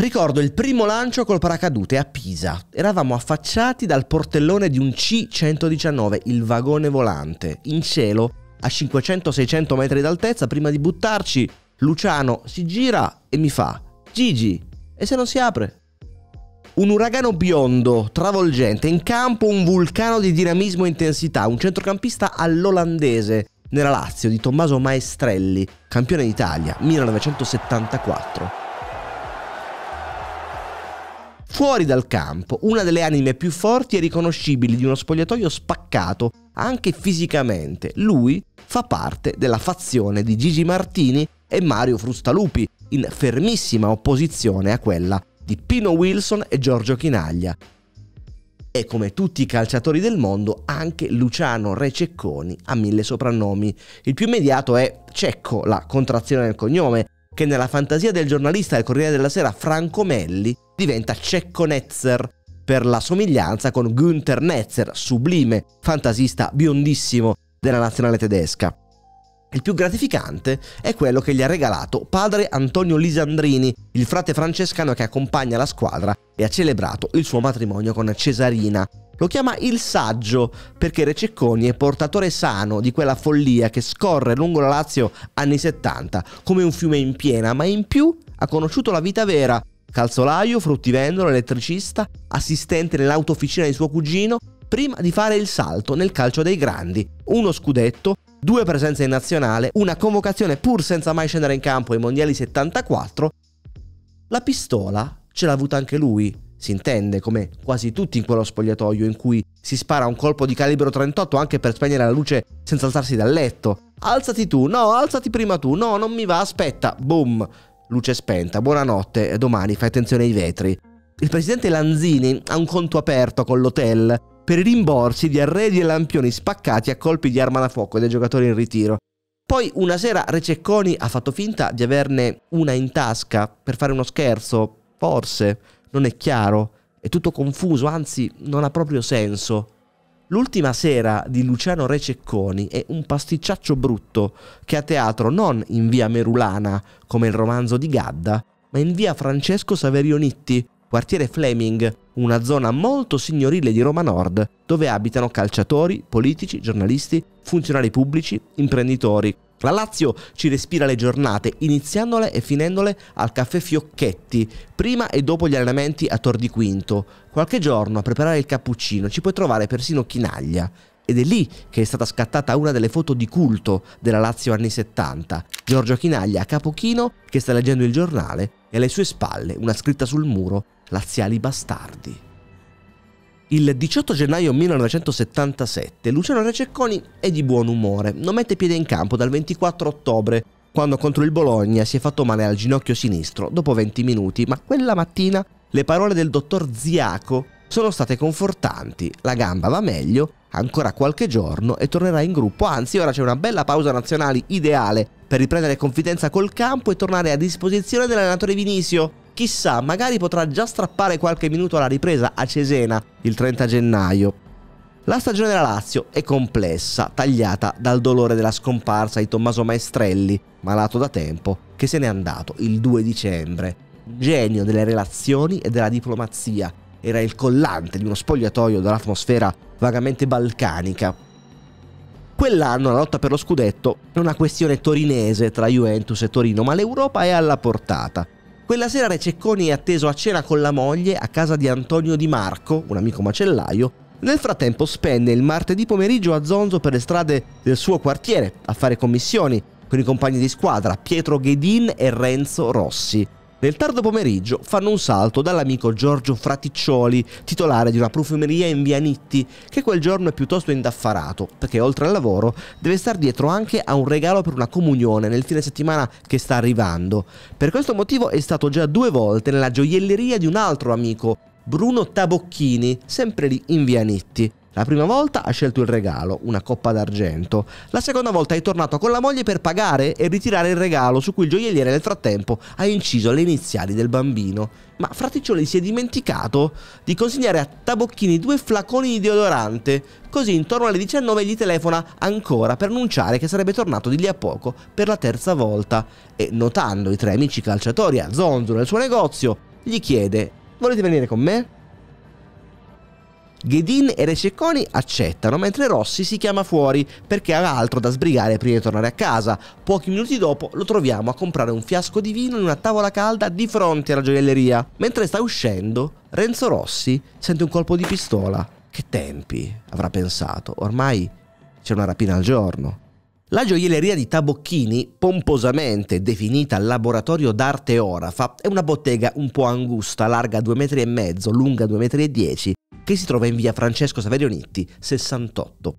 Ricordo il primo lancio col paracadute a Pisa. Eravamo affacciati dal portellone di un C-119, il vagone volante, in cielo a 500-600 metri d'altezza. Prima di buttarci, Luciano si gira e mi fa: Gigi, e se non si apre? Un uragano biondo, travolgente, in campo un vulcano di dinamismo e intensità, un centrocampista all'olandese nella Lazio di Tommaso Maestrelli, campione d'Italia 1974. Fuori dal campo, una delle anime più forti e riconoscibili di uno spogliatoio spaccato anche fisicamente. Lui fa parte della fazione di Gigi Martini e Mario Frustalupi, in fermissima opposizione a quella di Pino Wilson e Giorgio Chinaglia. E come tutti i calciatori del mondo, anche Luciano Re Cecconi ha mille soprannomi. Il più immediato è Cecco, la contrazione del cognome, che nella fantasia del giornalista del Corriere della Sera Franco Melli diventa Cecco Netzer per la somiglianza con Günther Netzer, sublime fantasista biondissimo della nazionale tedesca. Il più gratificante è quello che gli ha regalato padre Antonio Lisandrini, il frate francescano che accompagna la squadra e ha celebrato il suo matrimonio con Cesarina. Lo chiama il saggio perché Rececconi è portatore sano di quella follia che scorre lungo la Lazio anni 70 come un fiume in piena, ma in più ha conosciuto la vita vera. Calzolaio, fruttivendolo, elettricista, assistente nell'autofficina di suo cugino, prima di fare il salto nel calcio dei grandi. Uno scudetto, due presenze in nazionale, una convocazione pur senza mai scendere in campo ai mondiali 74. La pistola ce l'ha avuta anche lui, si intende, come quasi tutti in quello spogliatoio in cui si spara un colpo di calibro 38 anche per spegnere la luce senza alzarsi dal letto. Alzati tu, no, alzati prima tu, no, non mi va, aspetta, boom, luce spenta, buonanotte, domani fai attenzione ai vetri. Il presidente Lanzini ha un conto aperto con l'hotel per i rimborsi di arredi e lampioni spaccati a colpi di arma da fuoco dei giocatori in ritiro. Poi una sera Rececconi ha fatto finta di averne una in tasca per fare uno scherzo, forse non è chiaro, è tutto confuso, anzi non ha proprio senso. L'ultima sera di Luciano Rececconi è un pasticciaccio brutto che a teatro non in via Merulana come il romanzo di Gadda, ma in via Francesco Saverio Nitti, quartiere Fleming, una zona molto signorile di Roma Nord, dove abitano calciatori, politici, giornalisti, funzionari pubblici, imprenditori, la Lazio ci respira le giornate, iniziandole e finendole al caffè Fiocchetti, prima e dopo gli allenamenti a Tor di Quinto. Qualche giorno a preparare il cappuccino ci puoi trovare persino Chinaglia. Ed è lì che è stata scattata una delle foto di culto della Lazio anni 70. Giorgio Chinaglia a capochino che sta leggendo il giornale e alle sue spalle una scritta sul muro Laziali bastardi. Il 18 gennaio 1977 Luciano Rececconi è di buon umore, non mette piede in campo dal 24 ottobre, quando contro il Bologna si è fatto male al ginocchio sinistro dopo 20 minuti, ma quella mattina le parole del dottor Ziaco sono state confortanti, la gamba va meglio, ancora qualche giorno e tornerà in gruppo, anzi ora c'è una bella pausa nazionale ideale per riprendere confidenza col campo e tornare a disposizione dell'allenatore Vinisio, Chissà, magari potrà già strappare qualche minuto alla ripresa a Cesena il 30 gennaio. La stagione della Lazio è complessa, tagliata dal dolore della scomparsa di Tommaso Maestrelli, malato da tempo, che se n'è andato il 2 dicembre. Genio delle relazioni e della diplomazia, era il collante di uno spogliatoio dall'atmosfera vagamente balcanica. Quell'anno la lotta per lo scudetto è una questione torinese tra Juventus e Torino, ma l'Europa è alla portata. Quella sera Rececconi è atteso a cena con la moglie a casa di Antonio Di Marco, un amico macellaio. Nel frattempo spende il martedì pomeriggio a Zonzo per le strade del suo quartiere a fare commissioni con i compagni di squadra Pietro Ghedin e Renzo Rossi. Nel tardo pomeriggio fanno un salto dall'amico Giorgio Fraticcioli, titolare di una profumeria in via Nitti, che quel giorno è piuttosto indaffarato, perché oltre al lavoro deve star dietro anche a un regalo per una comunione nel fine settimana che sta arrivando. Per questo motivo è stato già due volte nella gioielleria di un altro amico, Bruno Tabocchini, sempre lì in via Nitti. La prima volta ha scelto il regalo, una coppa d'argento. La seconda volta è tornato con la moglie per pagare e ritirare il regalo, su cui il gioielliere nel frattempo ha inciso le iniziali del bambino. Ma Fraticcioli si è dimenticato di consegnare a Tabocchini due flaconi di deodorante. Così intorno alle 19 gli telefona ancora per annunciare che sarebbe tornato di lì a poco per la terza volta. E notando i tre amici calciatori a Zonzo nel suo negozio, gli chiede volete venire con me? Ghedin e Rececconi accettano, mentre Rossi si chiama fuori perché ha altro da sbrigare prima di tornare a casa. Pochi minuti dopo lo troviamo a comprare un fiasco di vino in una tavola calda di fronte alla gioielleria. Mentre sta uscendo, Renzo Rossi sente un colpo di pistola. Che tempi, avrà pensato. Ormai c'è una rapina al giorno. La gioielleria di Tabocchini, pomposamente definita Laboratorio d'Arte Orafa, è una bottega un po' angusta, larga 2,5 metri, lunga 2,10 metri, che si trova in via Francesco Saverio Nitti, 68.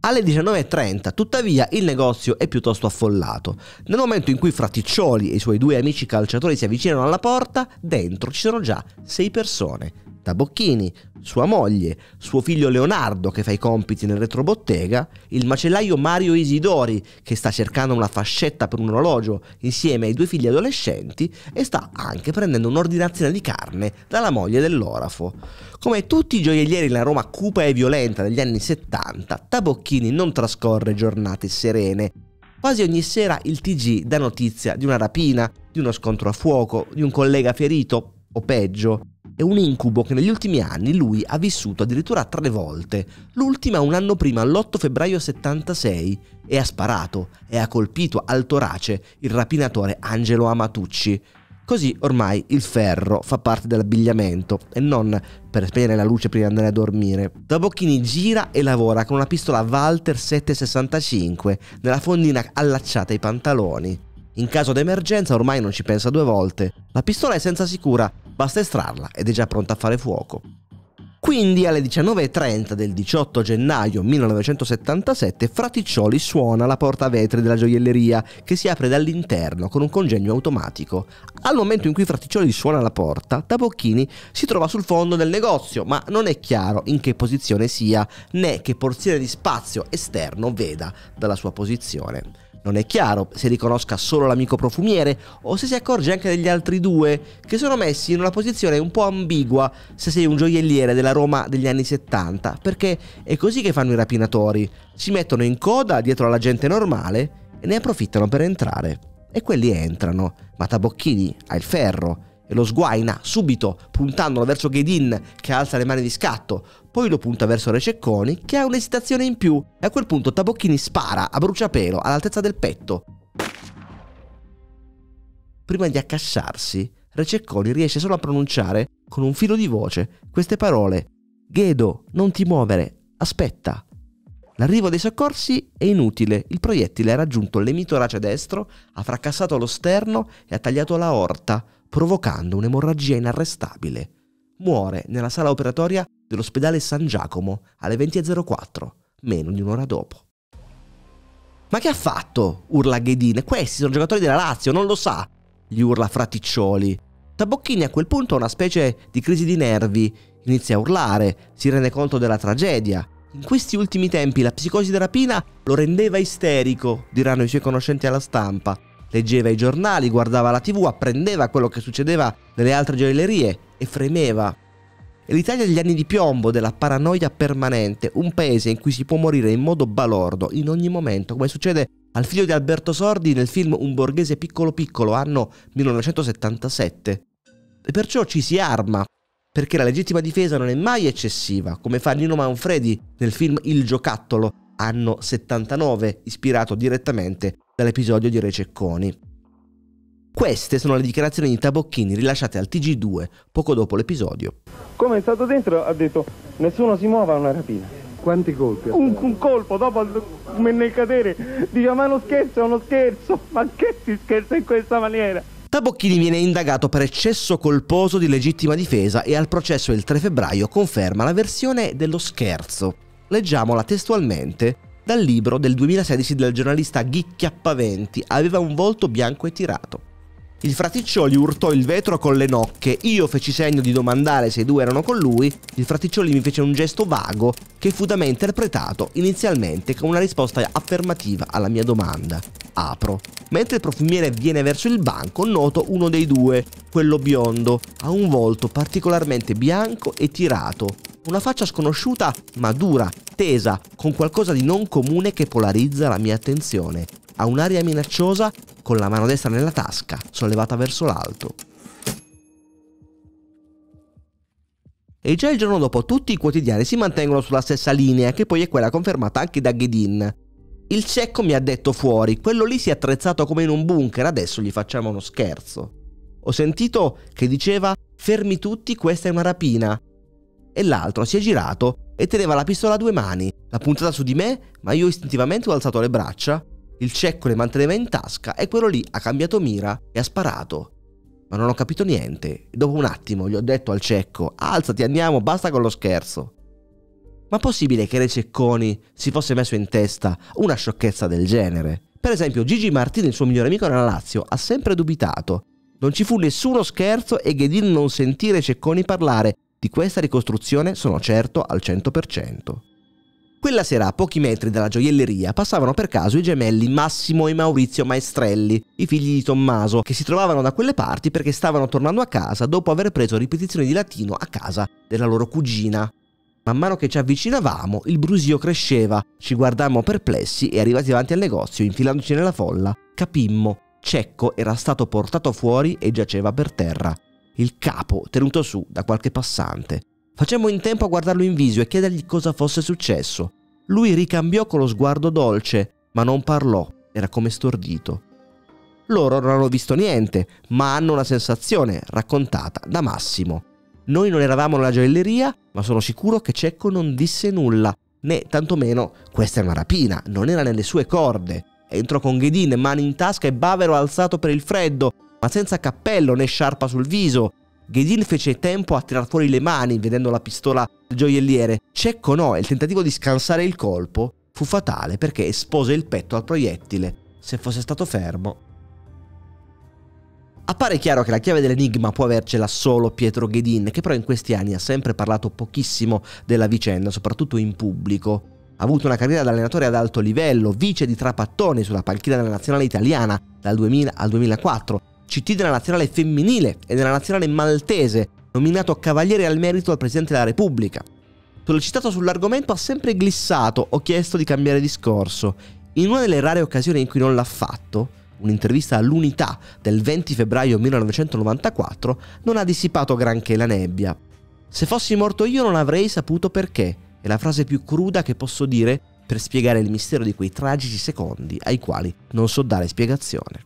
Alle 19.30, tuttavia, il negozio è piuttosto affollato. Nel momento in cui Fratticcioli e i suoi due amici calciatori si avvicinano alla porta, dentro ci sono già sei persone. Tabocchini, sua moglie, suo figlio Leonardo che fa i compiti nel retrobottega, il macellaio Mario Isidori che sta cercando una fascetta per un orologio insieme ai due figli adolescenti e sta anche prendendo un'ordinazione di carne dalla moglie dell'orafo. Come tutti i gioiellieri nella Roma cupa e violenta degli anni 70, Tabocchini non trascorre giornate serene. Quasi ogni sera il TG dà notizia di una rapina, di uno scontro a fuoco, di un collega ferito o peggio è un incubo che negli ultimi anni lui ha vissuto addirittura tre volte, l'ultima un anno prima, l'8 febbraio 76, e ha sparato e ha colpito al torace il rapinatore Angelo Amatucci. Così ormai il ferro fa parte dell'abbigliamento e non per spegnere la luce prima di andare a dormire. Tabocchini gira e lavora con una pistola Walter 765 nella fondina allacciata ai pantaloni. In caso d'emergenza ormai non ci pensa due volte. La pistola è senza sicura, basta estrarla ed è già pronta a fare fuoco. Quindi alle 19.30 del 18 gennaio 1977 Fraticcioli suona la porta vetri della gioielleria che si apre dall'interno con un congegno automatico. Al momento in cui Fraticcioli suona la porta, Tabocchini si trova sul fondo del negozio, ma non è chiaro in che posizione sia né che porzione di spazio esterno veda dalla sua posizione. Non è chiaro se riconosca solo l'amico profumiere o se si accorge anche degli altri due, che sono messi in una posizione un po' ambigua se sei un gioielliere della Roma degli anni 70, perché è così che fanno i rapinatori. Si mettono in coda dietro alla gente normale e ne approfittano per entrare. E quelli entrano, ma Tabocchini ha il ferro e lo sguaina subito puntandolo verso Ghedin che alza le mani di scatto, poi lo punta verso Rececconi che ha un'esitazione in più e a quel punto Tabocchini spara a bruciapelo all'altezza del petto. Prima di accasciarsi, Rececconi riesce solo a pronunciare con un filo di voce queste parole: Ghedo, non ti muovere, aspetta. L'arrivo dei soccorsi è inutile, il proiettile ha raggiunto l'emitorace destro, ha fracassato lo sterno e ha tagliato la orta, provocando un'emorragia inarrestabile. Muore nella sala operatoria dell'ospedale San Giacomo alle 20.04, meno di un'ora dopo. Ma che ha fatto? urla Ghedin. Questi sono giocatori della Lazio, non lo sa, gli urla Fraticcioli. Tabocchini a quel punto ha una specie di crisi di nervi, inizia a urlare, si rende conto della tragedia. In questi ultimi tempi la psicosi da rapina lo rendeva isterico, diranno i suoi conoscenti alla stampa. Leggeva i giornali, guardava la tv, apprendeva quello che succedeva nelle altre gioiellerie e fremeva. È l'Italia degli anni di piombo, della paranoia permanente, un paese in cui si può morire in modo balordo, in ogni momento, come succede al figlio di Alberto Sordi nel film Un borghese piccolo piccolo, anno 1977. E perciò ci si arma, perché la legittima difesa non è mai eccessiva, come fa Nino Manfredi nel film Il giocattolo, anno 79, ispirato direttamente dall'episodio di Rececconi. Queste sono le dichiarazioni di Tabocchini rilasciate al TG2 poco dopo l'episodio. Come è stato dentro ha detto nessuno si muova a una rapina. Quanti colpi? Un, un, colpo, dopo come nel cadere, dice ma uno scherzo è uno scherzo, ma che si scherza in questa maniera? Tabocchini viene indagato per eccesso colposo di legittima difesa e al processo del 3 febbraio conferma la versione dello scherzo. Leggiamola testualmente dal libro del 2016 del giornalista Ghicchia Paventi, aveva un volto bianco e tirato. Il fraticcioli urtò il vetro con le nocche, io feci segno di domandare se i due erano con lui, il fraticcioli mi fece un gesto vago che fu da me interpretato inizialmente come una risposta affermativa alla mia domanda. Apro. Mentre il profumiere viene verso il banco, noto uno dei due, quello biondo, ha un volto particolarmente bianco e tirato, una faccia sconosciuta ma dura, tesa, con qualcosa di non comune che polarizza la mia attenzione. Ha un'aria minacciosa con la mano destra nella tasca, sollevata verso l'alto. e già il giorno dopo tutti i quotidiani si mantengono sulla stessa linea, che poi è quella confermata anche da Ghedin. Il cecco mi ha detto fuori, quello lì si è attrezzato come in un bunker, adesso gli facciamo uno scherzo. Ho sentito che diceva fermi tutti, questa è una rapina. E l'altro si è girato e teneva la pistola a due mani, l'ha puntata su di me, ma io istintivamente ho alzato le braccia. Il cecco le manteneva in tasca e quello lì ha cambiato mira e ha sparato. Ma non ho capito niente. Dopo un attimo gli ho detto al cecco, alzati andiamo, basta con lo scherzo. Ma possibile che Re Cecconi si fosse messo in testa una sciocchezza del genere? Per esempio, Gigi Martini, il suo migliore amico nella Lazio, ha sempre dubitato. Non ci fu nessuno scherzo e Ghedin non sentire Cecconi parlare. Di questa ricostruzione sono certo al 100%. Quella sera, a pochi metri dalla gioielleria, passavano per caso i gemelli Massimo e Maurizio Maestrelli, i figli di Tommaso, che si trovavano da quelle parti perché stavano tornando a casa dopo aver preso ripetizioni di latino a casa della loro cugina. Man mano che ci avvicinavamo, il brusio cresceva, ci guardammo perplessi e arrivati davanti al negozio, infilandoci nella folla, capimmo. Cecco era stato portato fuori e giaceva per terra. Il capo tenuto su da qualche passante. Facemmo in tempo a guardarlo in viso e chiedergli cosa fosse successo. Lui ricambiò con lo sguardo dolce, ma non parlò, era come stordito. Loro non hanno visto niente, ma hanno una sensazione raccontata da Massimo. Noi non eravamo nella gioielleria, ma sono sicuro che Cecco non disse nulla, né tantomeno questa è una rapina, non era nelle sue corde. Entrò con Ghedin, mani in tasca e bavero alzato per il freddo, ma senza cappello né sciarpa sul viso, Ghedin fece tempo a tirar fuori le mani vedendo la pistola del gioielliere. Cecco no, e il tentativo di scansare il colpo fu fatale perché espose il petto al proiettile. Se fosse stato fermo. Appare chiaro che la chiave dell'enigma può avercela solo Pietro Ghedin, che però in questi anni ha sempre parlato pochissimo della vicenda, soprattutto in pubblico. Ha avuto una carriera da allenatore ad alto livello, vice di Trapattoni sulla panchina della nazionale italiana dal 2000 al 2004 CT della nazionale femminile e della nazionale maltese, nominato Cavaliere al Merito al Presidente della Repubblica. Sollecitato sull'argomento ha sempre glissato o chiesto di cambiare discorso. In una delle rare occasioni in cui non l'ha fatto, un'intervista all'Unità del 20 febbraio 1994, non ha dissipato granché la nebbia. Se fossi morto io non avrei saputo perché, è la frase più cruda che posso dire per spiegare il mistero di quei tragici secondi ai quali non so dare spiegazione.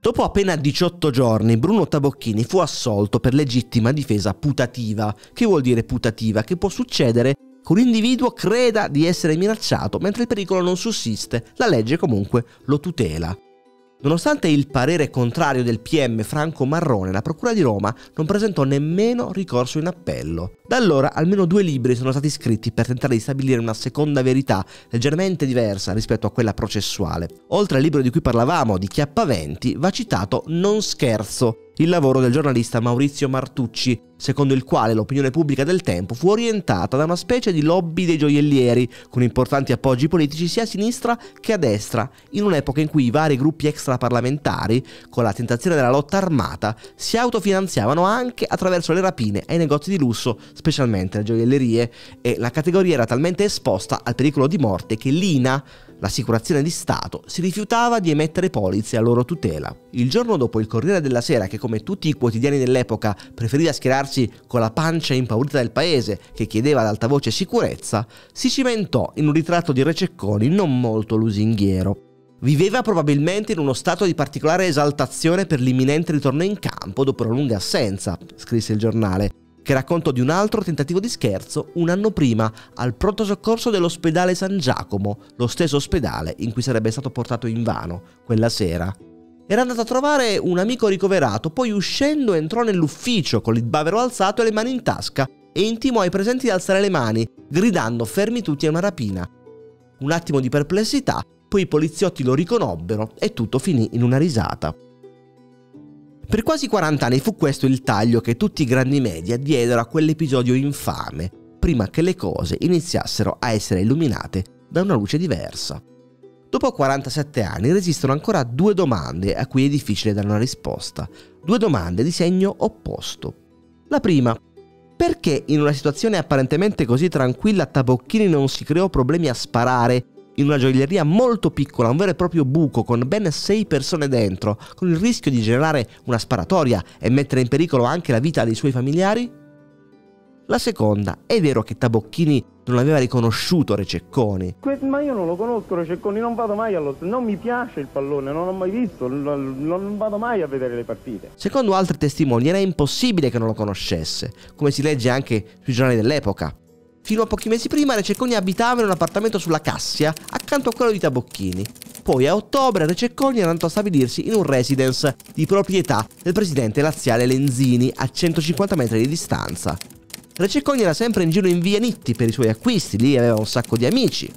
Dopo appena 18 giorni, Bruno Tabocchini fu assolto per legittima difesa putativa. Che vuol dire putativa? Che può succedere un individuo creda di essere minacciato mentre il pericolo non sussiste. La legge comunque lo tutela. Nonostante il parere contrario del PM Franco Marrone, la Procura di Roma non presentò nemmeno ricorso in appello. Da allora almeno due libri sono stati scritti per tentare di stabilire una seconda verità leggermente diversa rispetto a quella processuale. Oltre al libro di cui parlavamo, di Chiappaventi, va citato Non scherzo, il lavoro del giornalista Maurizio Martucci, secondo il quale l'opinione pubblica del tempo fu orientata da una specie di lobby dei gioiellieri, con importanti appoggi politici sia a sinistra che a destra, in un'epoca in cui i vari gruppi extraparlamentari, con la tentazione della lotta armata, si autofinanziavano anche attraverso le rapine ai negozi di lusso, specialmente le gioiellerie, e la categoria era talmente esposta al pericolo di morte che l'INA l'assicurazione di Stato si rifiutava di emettere polizze a loro tutela. Il giorno dopo il Corriere della Sera, che come tutti i quotidiani dell'epoca preferiva schierarsi con la pancia impaurita del paese che chiedeva ad alta voce sicurezza, si cimentò in un ritratto di Rececconi non molto lusinghiero. Viveva probabilmente in uno stato di particolare esaltazione per l'imminente ritorno in campo dopo una lunga assenza, scrisse il giornale, che raccontò di un altro tentativo di scherzo un anno prima al pronto soccorso dell'ospedale San Giacomo, lo stesso ospedale in cui sarebbe stato portato in vano quella sera. Era andato a trovare un amico ricoverato, poi uscendo entrò nell'ufficio con il bavero alzato e le mani in tasca e intimò ai presenti di alzare le mani, gridando fermi tutti a una rapina. Un attimo di perplessità, poi i poliziotti lo riconobbero e tutto finì in una risata. Per quasi 40 anni fu questo il taglio che tutti i grandi media diedero a quell'episodio infame, prima che le cose iniziassero a essere illuminate da una luce diversa. Dopo 47 anni resistono ancora due domande a cui è difficile dare una risposta, due domande di segno opposto. La prima, perché in una situazione apparentemente così tranquilla Tabocchini non si creò problemi a sparare in una gioielleria molto piccola, un vero e proprio buco con ben sei persone dentro, con il rischio di generare una sparatoria e mettere in pericolo anche la vita dei suoi familiari? La seconda, è vero che Tabocchini non aveva riconosciuto Rececconi. Ma io non lo conosco Rececconi, non vado mai allo non mi piace il pallone, non l'ho mai visto, non, non vado mai a vedere le partite. Secondo altri testimoni era impossibile che non lo conoscesse, come si legge anche sui giornali dell'epoca. Fino a pochi mesi prima Rececconi abitava in un appartamento sulla Cassia, accanto a quello di Tabocchini. Poi a ottobre Rececconi era andato a stabilirsi in un residence di proprietà del presidente laziale Lenzini a 150 metri di distanza. Rececconi era sempre in giro in via Nitti per i suoi acquisti, lì aveva un sacco di amici.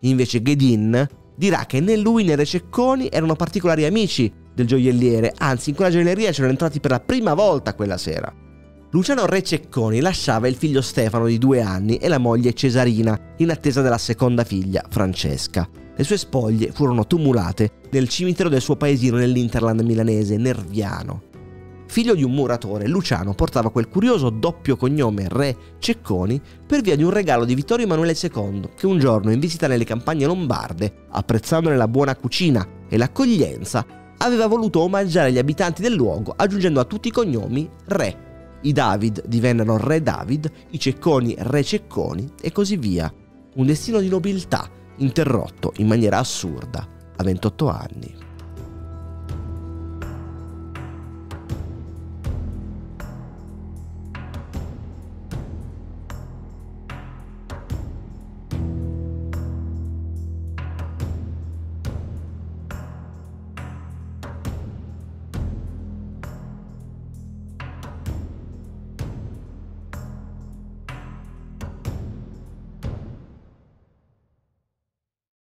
Invece Ghedin dirà che né lui né Rececconi erano particolari amici del gioielliere, anzi in quella gioielleria c'erano entrati per la prima volta quella sera. Luciano Rececconi lasciava il figlio Stefano di due anni e la moglie Cesarina in attesa della seconda figlia, Francesca. Le sue spoglie furono tumulate nel cimitero del suo paesino nell'Interland milanese, Nerviano. Figlio di un muratore, Luciano portava quel curioso doppio cognome Re Cecconi per via di un regalo di Vittorio Emanuele II, che un giorno in visita nelle campagne lombarde, apprezzandone la buona cucina e l'accoglienza, aveva voluto omaggiare gli abitanti del luogo aggiungendo a tutti i cognomi Re. I David divennero Re David, i Cecconi Re Cecconi e così via. Un destino di nobiltà interrotto in maniera assurda a 28 anni.